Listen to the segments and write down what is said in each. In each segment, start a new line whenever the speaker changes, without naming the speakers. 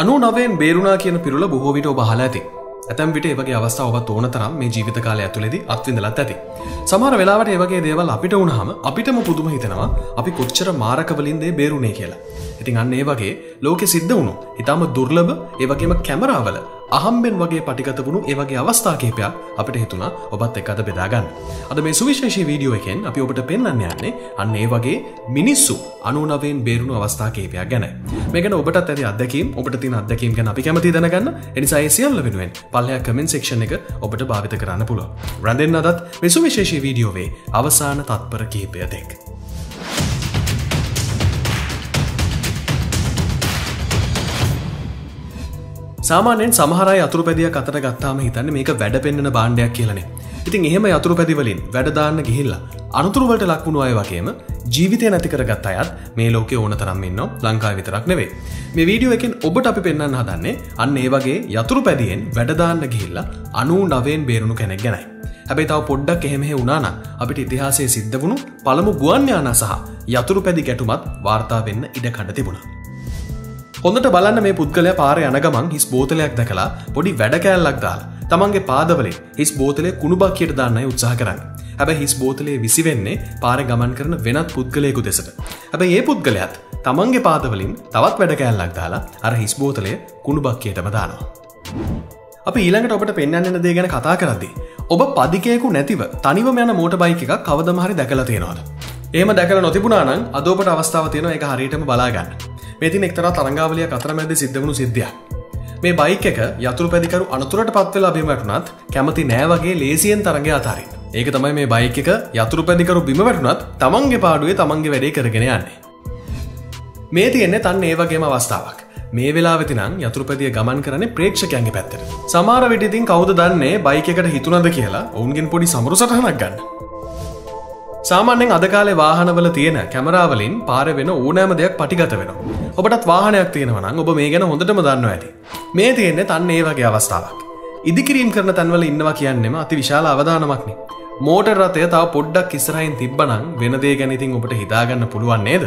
අනු නවයෙන් බේරුණා කියන පිරුල බොහෝවිට ඔබහලා ඇති. ඇතැම් විට ඒවගේ අවස්ථාව ඔබ තෝන තරම් මේ ජීවිත කාලය ඇතුළෙදි අත්විඳලත් ඇති. සමහර වෙලාවට ඒවගේ දේවල් අපිට වුණහම අපිටම පුදුම හිතනවා අපි කොච්චර මාරකවලින්දේ බේරුණේ කියලා. ඉතින් අන්න ඒ වගේ ලෝකෙ සිද්ධ වුණු ඉතාම දුර්ලභ ඒවගේම කැමරාවල අහම්බෙන් වගේ පටිගත වුණු ඒවගේ අවස්ථා කේපයක් අපිට හිතුණා ඔබත් එක් අද බෙදාගන්න. අද මේ සුවිශේෂී වීඩියෝ එකෙන් අපි ඔබට පෙන්න්න යන්නේ අන්න ඒ වගේ මිනිස්සු අනුනවෙන් බේරුණු අවස්ථා කේපයක් ගැන. මේකන ඔබට ඇති අදකීම් ඔබට තින අදකීම් ගැන අපි කැමති දැනගන්න එනිසා සියල්ල වෙනුවෙන් පල්ලයක් කමෙන් සෙක්ෂණ එක ඔබට භාවිත කරන්න පුළුව. රැඳෙන් අදත් මෙසු විශේෂී වීඩියෝවේ අවසාන තත්පර කීපය දෙක්. සාමානෙන් සමහරයි අතුරු පැදිය කතර ගත්තාම හිතන්න මේක වැඩ පෙන්න්න බාණ්ඩයක් කියලනේ. ඉතින් එහෙම යතුරු පැදිවලින් වැඩදාන්න ගිහිල්ලා අනතුරුවලට ලක්වුණු අය වගේම ජීවිතය නැතිකර ගත් අයත් මේ ලෝක ඕන තරම් ඉන්න ලංකා විතරක් නෙවේ මේ වීඩියෝ එකින් ඔබට අපි පෙන්න්න හදන්නේ අන්න ඒ වගේ යතුරු පැදියෙන් වැඩදාන්න ගිහිල්ලා අනු නවෙන් බේරුණු කෙනෙක් ගැනයි. හැබැයි තව පොඩ්ඩක් එහෙමෙ වුණාන අපිට ඉතිහාසේ සිද්ධ වුණු පළමු ගුවන්්‍යාන සහ යතුරු පැදි ගැටුමත් වාර්තා වෙන්න ඉඩ කඩ තිබුණා. හොඳට බලන්න මේ පුද්ගලය පාර යන ගමන් හිස් බෝතලයක් දැකලා පොඩි වැඩ කෑල්ලක් දාලා තමන්ගේ පාදවලින් හිස් බෝතලය කුණුබක්කියට දාන්නයි උත්සාහ කරන්න. හැබැ හිස් බෝතලේ විසිවෙන්නේ පාර ගමන් කරන වෙනත් පුද්ගලයකු දෙසට. හැබැ ඒ පුද්ගලයත් තමන්ගේ පාදවලින් තවත් වැඩ කෑල්ලක් දාලා අර හිස් බෝතලය කුණුබක්කියටම දානවා. අප ඊළඟට ඔබට පෙන්න්න දේ ගැන කතා කරද්දි ඔබ පදිකයකු නැතිව තනිවම යන මෝට බයික එකක් කවදමහරි දැකලා තියෙනවාද? ඒම දැකල නොතිබුණානං අදෝපට අවස්ථාව තියෙන එක හරියටම බලාගන්න මෙතින් එක්තර තරංගාවලිය කතර මැද සිද්ධවුණු සිද්ධියක්. මේ බයික එක යතුරු පැදිකරු අනතුරට පත්වෙලා බිමටනත් කැමති නෑවගේ ලේසියෙන් තරග අතාරින්. ඒක තමයි මේ බයික එක යතුරු පැදිකරු බිම වැටුනත් තමන්ගේ පාඩුවේ තමන්ගේ වැඩේ කරගෙන යන්නේ. මේ තියෙන්නේ තන්න ඒ වගේම අවස්ථාවක්. මේ වෙලා වෙතිනම් යතුරුපැදිය ගමන් කරන ප්‍රේක්ෂකයන්ගේ පැත්තට. සමාර විටිතින් කවුද දන්නේ බයිකට හිතුනද කියලා ඔවුන්ගෙන් පොඩි සමරු සටහනක් ගන්න. සාමාන්‍යෙන් අදකාලේ වාහනවල තියෙන කැමරාවලින් පාර වෙන ඕනෑම දෙයක් පටිගත වෙන. ඔබටත් වාහනයක් තියෙනවනම් ඔබ මේ ගැන හොඳටම දන්න ඇති. මේ තියෙන්නේ තන්න ඒ වගේ අවස්ථාවක්. ඉදිකිරීම් කරන තැන්වල ඉන්නවා කියන්නෙම අති විශාල අවධානමක්නේ. මෝටර් රතය තාව පොඩ්ඩක් ඉස්සරහින් තිබ්බනං වෙනදේ ගැනිතින් ඔබට හිතාගන්න පුළුවන් නේද.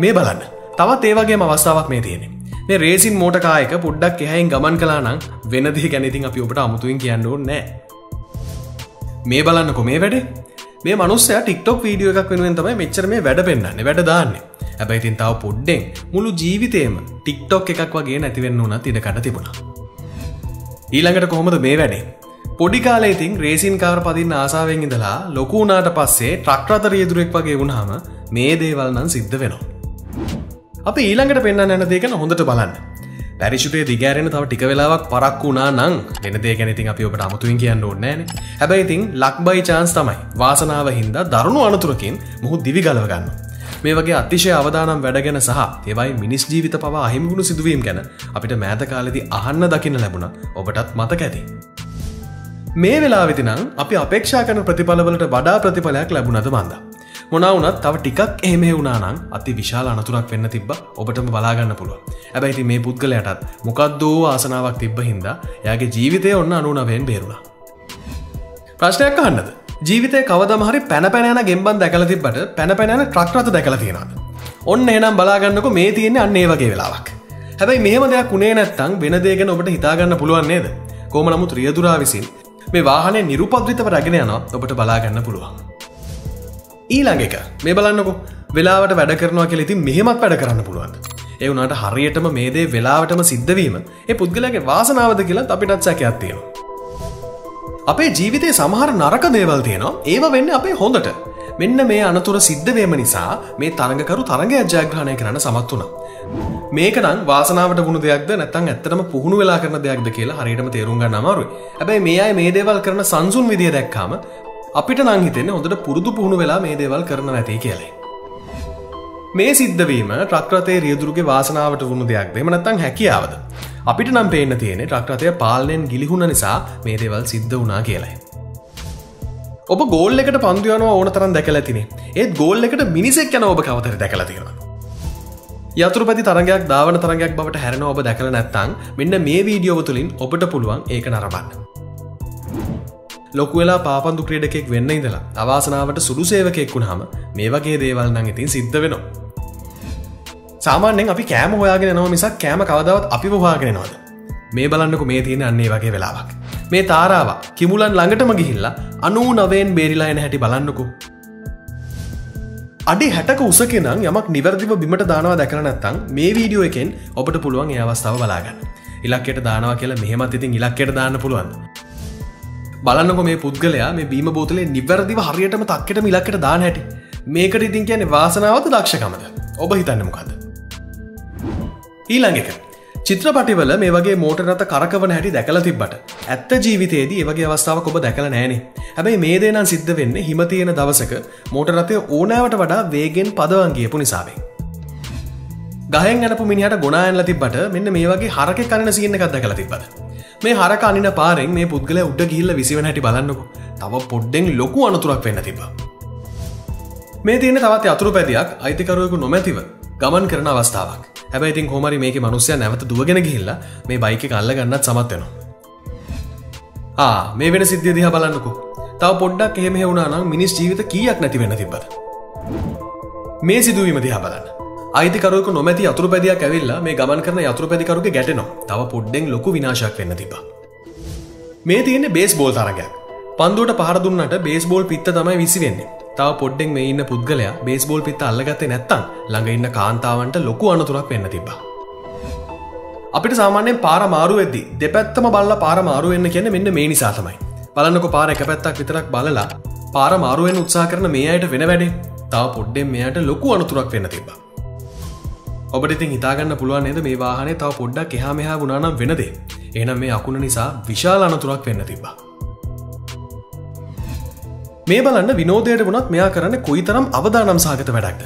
මේ බලන්න තවත් ඒවගේ අවස්ථාවක් මේ තියෙන. මේ රේසින් මෝටකායක පොඩ්ඩක් එහයින් ගමන් කලා නම් වෙනදී ගැනිතින් අපි ඔබට අමුතුවෙන් කියන්න නෑ. මේ බලන්න කොමේ වැඩේ මේ මනුස්සය ටික්ටොක් වීඩියෝ එකක් වෙනුවෙන් තමයි මෙච්චර මේ වැඩ පෙන්න්නන්නේ වැඩ දාන්නේ. ඇබැයිතින් තාව පොඩ්ඩෙන් මුළු ජීවිතයම ටික්ටොක් එකක් වගේ නැතිවෙන්න වනත් ඉඩකට තිබුණා. ඊළඟට කොහොමද මේ වැඩේ? පොඩිකාලේ ඉතින් රේසින් කාර පදින්න ආසාාවෙන් ඉඳලා ලොකුනාට පස්සේ ට්‍රක්රත රියදුරෙක් වගේ වුණහම මේ දේවල් නම් සිද්ධ වෙනවා. අප ඊළඟට පෙන්න්න නැන දෙකන හොඳට බලන්න. පැරිෂුටේ දිගෑරෙන තව ටික වෙලාවක් පරක් වුණා නං වෙන දේ ගැනතින් අපි ඔබට අමුතුවෙන් කියන්න ඕන්නෑන හැබැයිතින් ලක්බයි චාන්ස් තමයි වාසනාව හින්දා දරුණු අනතුරකින් මුහු දිවි ගලවගන්න. මේ වගේ අතිශය අවදානම් වැඩගෙන සහ ඒවයි මිනිස් ජීවිත පවා අහිමිගුණු සිදුවීම් ගැන අපිට මෑත කාලෙදි අහන්න දකින්න ලැබුණ ඔබටත් මතක ඇති. මේ වෙලා වෙතිනම් අපි අපේක්ෂා කන ප්‍රතිඵලවලට වඩා ප්‍රතිඵලයක් ලැබුණද මන්දා. මොනවුනත් තව ටිකක් එහෙම වුණනම් අති විශාල අනතුරක් වෙන්න තිබ ඔබටම බලාගන්න පුළුව ඇබැයිති මේ පුද්ගලයටත් මොකක්දෝ ආසනාවක් තිබ්බ හින්දා යාගේ ජීවිතය ඔන්න අනුනවෙන් බේරුණා. ප්‍රශ්නයක් අහන්නද? ජීවිතය කවදමහරි පැන පැනෑන ගෙම්බන් දැකල තිබට පැන පැනෑන ට්‍රක්රත දැකල තියෙනද ඔන්න එනම් බලාගන්නක මේ තියන්නේ අන්නේ වගේ වෙලාවක්. හැබැයි මෙහම දෙයක් උනේ නැත්තං වෙනදේගෙන ඔබට හිතාගන්න පුළුවන් නේද? කෝම නමුත් රියදුරා විසින් මේ වාහනේ නිරුපද්‍රිතව රැගෙන යනවා ඔබට බලාගන්න පුළුවන්. ඊළඟ එක. මේ බලන්නකු. වෙලාවට වැඩ කරනවා කෙලෙති මෙහෙමත් වැඩ කරන්න පුළුවන් ඒ වුණට හරියටම මේදේ වෙලාවටම සිද්ධවීම ඒ පුද්ගලගේ වාසනාවද කියලා අපිටත් සැකයක් තියෙනවා. අපේ ජීවිතය සමහර නරක දේවල් තියෙනවා. ඒව වෙන්න අපේ හොඳට. මෙන්න මේ අනතුර සිද්ධවේම නිසා මේ තරගකරු තරග අජ්‍යාග්‍රහණය කරන්න සමත් වුණ. මේකනම් වාසනාවට වුණු දෙයක්ද නැත්තන් ඇත්තම පුහුණු වෙලා කරන දෙයක්ද කියලා හරිටම තේරුම්ග නමරු ඇබැයි මේ අයි මේ දේවල් කරන සංසුන් විදිිය දැක්කාම අපිට නංහිතෙන්න හොඳට පුරුදු පුහුණු වෙලා මේ දේවල් කරන ඇති කියලේ. මේ සිද්ධවීම ට්‍රක්රතේ රියදුරගේ වාසනාවට වුණු දෙයක් දෙමනත්තං හැකියාවද. අපිට නම් පේන්න තියෙනෙ ට්‍රක්රතය පාලනයෙන් ගිලිහුණ නිසා මේ දේවල් සිද්ධ වනා කියලයි. ඔබ ගෝල් එකට පන්දුවන ඕන තරන් දැකල තිනේ ඒත් ගෝල් එකට මිනිසෙක් යන ඔබ කවතර දැකල තියෙනවා. යතුරපති තරගයක් ධාවන තරගයක් බවට හැරෙන ඔබ දැකල නැත්තං මෙන්න මේ වීඩියෝව තුළින් ඔබට පුළුවන් ඒක නරබන්න. ලොකුවෙලා පාපන්දු ක්‍රඩකෙක් වෙන්න ඉඳලා අවාසනාවට සුළු සේවකෙක් වුණහම මේ වගේ දේවල් නං ඉතින් සිද්ධ වෙනවා. සාමාන්‍යෙන් අපි කෑම හොයාගෙන නව මිසක් කෑම කවදාවත් අපි හොයාගෙනනවාද මේ බලන්නකු මේ තියෙන අන්නේ වගේ වෙලාවක්. මේ තාරාව කිමුලන් ළඟටම ගිහිල්ලා අනූ නවයෙන් බේරිලා එන හැටි බලන්නකු. අඩි හැටක උසකෙනම් යමක් නිවැරදිව බිමට දානවා දැකර නැත්තං මේ වීඩියෝ එකෙන් ඔබට පුළුවන් ඒ අවස්ථාව බලාගන්න. ඉලක්කෙට දානවා කියලා මෙහෙමත් ඉතින් ඉලක්කෙට දාන්න පුළුවන් බලන්නකො මේ පුද්ගලයා මේ බීම බෝතලේ නිවැරදිව හරියටම තක්කට මිලක්කට දාන හැටි. මේකට ඉතින් කියන වාසනාවත දක්ෂකමද? ඔබ හිතන්න මොකද ඊළඟ එක. චිත්‍රපටිවල මේ වගේ මෝට රත කරකවන හැටි දැකල තිබට ඇත්ත ජීවිතයේදී ඒවගේ අවස්ථාවක් ඔබ දැකල නෑනේ හැබැයි මේ දේනම් සිද්ධ වෙන්න හිමතියෙන දවසක මෝටරතය ඕනෑවට වඩා වේගෙන් පදවන්ගේපු නිසාවේ ගහන් ඇනපු මිනිහට ගොනායන්ල තිබට මෙන්න මේ වගේ හරක කන්න සියන්න එකක් දැකල තිබට මේ හරක අනින පාරෙන් මේ පුද්ගල උඩ ගිල්ල විසිවන හැටි බලන්නකු. තව පොඩ්ඩෙන් ලොකු අනතුරක් වෙන්න තිබ මේ තියෙන තවත් අතුරු පැදියක් අයිතිකරුවකු නොමැතිව ගමන් කරන අවස්ථාවක්. හැබැයිතින් හෝමරි මේක මනුස්සය නැවත දුවගෙන ගිහිල්ලා මේ බයික කල්ල ගන්නත් සමත්වෙනවා ආ මේ වෙන සිද්ධිය දිහ බලන්නකු. තව පොඩ්ඩක් එහෙම හෙවුණනම් මිනිස් ජීවිත කීයක් නැති වෙන තිබද මේ සිදුවීම දිහා බලන්න. අයිතිකරුවක නොමැති අතුරු පැදියක් ඇවිල්ලා මේ ගමන් කරන යතුරු පැදිකරුගේ ගැටනවා. තව පොඩ්ඩෙන් ලොකු විනාශයක් වෙන්න තිබ මේ තියෙන්නේ බේස් බෝල් තරගයක්. පන්දුවට පහරදුන්නට බේස් බෝල් පිත්ත තමයි විසි වෙන්නේ තව පොඩ්ඩෙන් මේ ඉන්න පුද්ගලයා බේස් බෝල් පිත්ත අල්ලගත්තේ නැත්තම් ළඟ ඉන්න කාන්තාවන්ට ලොකු අනතුරක් වෙන්න තිබා අපිට සාමාන්‍යයෙන් පාර මාරු වෙද්දි දෙපැත්තම බල්ල පාර මාරුවෙන්න කියන්න මෙන්න මේ නිසා තමයි. බලන්නක පාර එක පැත්තක් විතරක් බලලා පාර මාරුවෙන් උත්සා කරන මේ අයට වෙන වැඩේ. තව පොඩ්ඩෙන් මෙයට ලොකු අනතුරක් වෙන්න තිබා ඔබට ඉතින් හිතාගන්න පුළුවන් නේද? මේ වාහනේ තව පොඩ්ඩක් එහා මෙහා වුණනම් වෙනදේ එනම් මේ අකුණ නිසා විශාල අනතුරක් වෙන්න තිබා මේ බලන්න විනෝදයට වුණත් මෙයා කරන්න කොයි තරම් අවදානම් සාගත වැඩක්ද?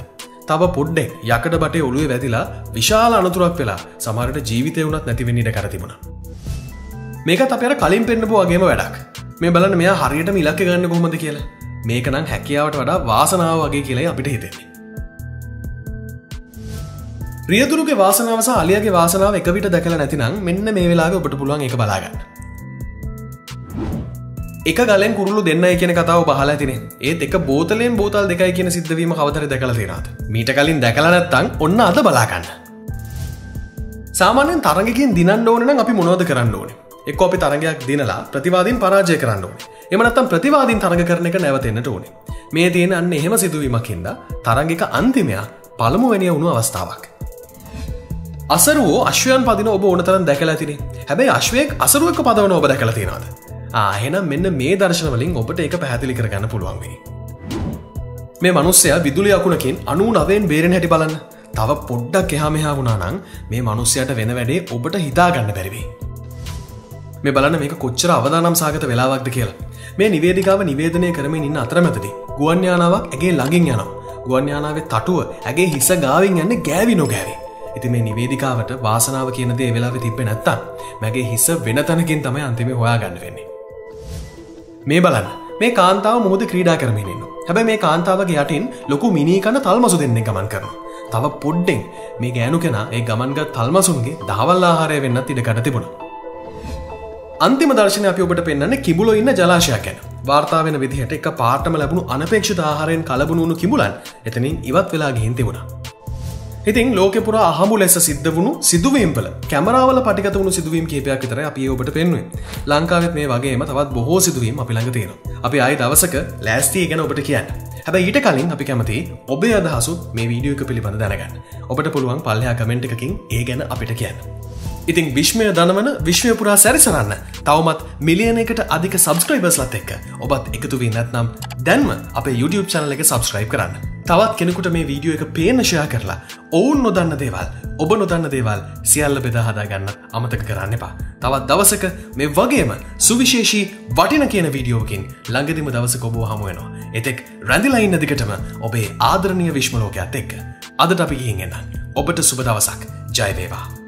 තව පොඩ්ඩෙක් යකට බටේ ඔළුවේ වැදිලා විශාල අනතුරක් වෙලා සමරට ජීවිතය වුණත් නැතිවෙන්නට කරතිබුණ. මේක අපට කලින් පෙන්න්නපු වගේම වැඩක්. මේ බලන්න මෙයා හරියට මිලක්ක ගන්න කොහොමද කියලා. මේකනම් හැකියාවට වඩා වාසනාව වගේ කියලයි අපිට හිතෙන්නේ. රියදුරුගේ වාසනාවස අලියගේ වාසනාව එක විට දැකල නැතිනම් මෙන්න මේ වෙලාග ඔබට පුළුවන් එක බලාගන්න. එක ගලෙන් කුරුළු දෙන්න කියන කතාව බහලා තින ඒත් එක බෝතලෙන් බෝතල් දෙකයි කියන සිද්ධවීම කවතර දැකල තිරාත් මීට කලින් දැකල නැත්තං ඔන්න අද බලාගන්න. සාමානෙන් තරගකින් දිනන්න ඕනන අපි මොනෝද කරන්න ඕනේ? එක් අපි තරගයක් දිනලා ප්‍රතිවාදීන් පරාජය කරන්න ඕනේ. එමනත්තම් ප්‍රතිවාදීන් තරග කරන එක නැවතෙන්න්නට ඕනේ. මේ තියෙන අන්න එහෙම සිදුවීමක්හින්ද තරගක අන්තිමයා පළමුවැනිය වුණු අවස්ථාවක්. අසරුවෝ අශ්වයන් පදින ඔබ ඕනතරන් දැකලා තිනේ හැබැයි අශ්වයෙක් අසරුවක පදවන ඔබ දැකලා තියෙනවාද? ආහෙනම් මෙන්න මේ දර්ශනවලින් ඔබට එක පැහැදිලි කරගන්න පුළුවන්වේ. මේ මනුස්සය විදුලි අකුණකින් අනු නවෙන් බේරෙන හැටි බලන්න. තව පොඩ්ඩක් එහා මෙහා වුණනම් මේ මනුස්සයට වෙන වැඩේ ඔබට හිතාගන්න බැරිවේ. මේ බලන්න මේක කොච්චර අවදානම් සාගත වෙලාවක්ද කියලා. මේ නිවේදිකාව නිවේදනය කරමින් ඉන්න අතරමැතදි ගුවන්්‍යානාවක් ඇගේ ළඟින් යනවා. ගුවන්්‍යානාවේ තටුව ඇගේ හිස ගාවින් යන්න ගෑවි නොගෑවි. ඉති මේ නිවේදිකාවට වාසනාව කියනදේ වෙලාවෙ තිබෙ නැත්තම් මැගේ හිස වෙන තැනකින් තමයි අන්තිම හොයාගන්න වෙන්නේ. මේ බලන්න. මේ කාන්තාව මුහද ක්‍රීඩා කරමිනින්න හැබැ මේ කාන්තාවගේ යටින් ලොකු මිනිකන තල්මසු දෙන්නේ ගමන් කරන තව පොඩ්ඩෙන් මේ ගෑනු කෙනා ඒ ගමන්ගත් තල්මසුන්ගේ දවල් ආහාරය වෙන්නත් ඉඩ තිබුණ. අන්තිම දර්ශන අපි ඔබට පෙන්න්න කිබුල ඉන්න ජලාශයක් ගැන. වාර්තාාවෙන විදිහට එක පාටම ලැබුණු අනපේක්ෂ ආහාරයෙන් කලබුණුණු කිමුලන් එතනින් ඉවත් වෙලා ගිහින් තිබුණා ඉතින් ලෝකපුර අහමු ලෙස සිද්ධ වුණු සිදුවීම්පල කැමරාවල පටිගත වුණු සිදුවීම් කේපයක් විතර අපි ඔබට පෙන්ුවෙන් ලංකාවත් මේ වගේම තවත් බොහෝ සිදුවීම් අපි ළඟ තියෙන අපි අයි දවසක ලෑස්තිය ගැන ඔබට කියන්න. හැබ ඊට කලින් අපි කැමති ඔබේ අදහසු මේ වීඩියෝ එක පිළිබඳ දැනගන්න. ඔබට පුළුවන් පල්ලයා කමෙන්ට් එකකින් ඒ ගැන අපිට කියන්න. ඉතින් විශ්මය දනවන විශ්වය පුරා සැරිසරන්න. තවමත් මිලියන එකට අධික සබස්ක්‍රයිබර්ස් ලත් එක්ක. ඔබත් එකතු වී නැත්නම් දැන්ම අප YouTube චනල එක සබස්ක්‍රයිබ් කරන්න. තවත් කෙනෙකුට මේ වීඩියෝ එක පේනශයා කරලා ඔවුන් නොදන්න දේවල් ඔබ නොදන්න දේවල් සියල්ල බෙදහදා ගන්න අමතක කරන්න එපා. තවත් දවසක මේ වගේම සුවිශේෂී වටින කියන වීඩියෝකින් ළඟදිම දවස කොබෝ හමුවෙනවා එතෙක් රැඳිලයින්න දිකටම ඔබේ ආදරණය විශ්මලෝකයක් එක්ක. අදට අපි ගිහින් එන්න. ඔබට සුබ දවසක්. ජයවේවා